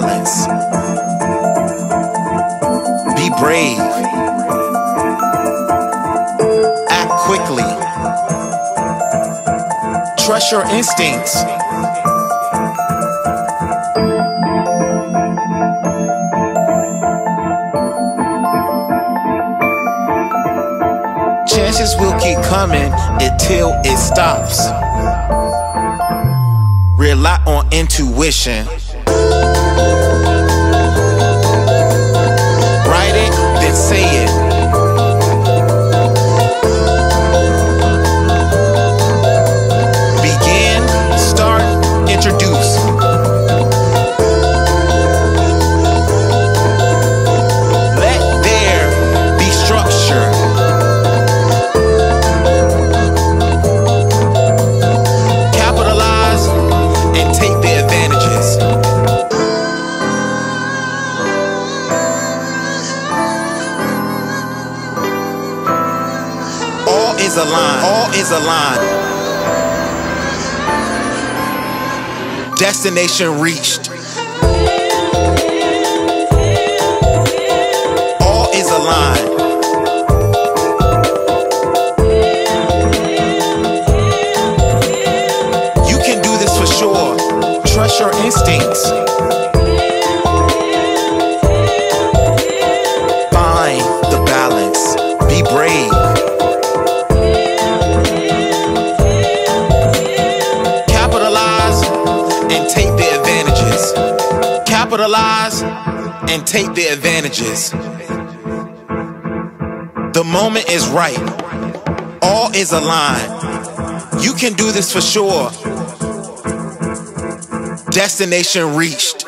balance. Be brave. Act quickly. Trust your instincts. Chances will keep coming until it stops. Rely on intuition. Then say it. Is aligned. All is aligned. Destination reached. All is aligned. You can do this for sure. Trust your instincts. And take the advantages. Capitalize and take the advantages. The moment is right. All is aligned. You can do this for sure. Destination reached.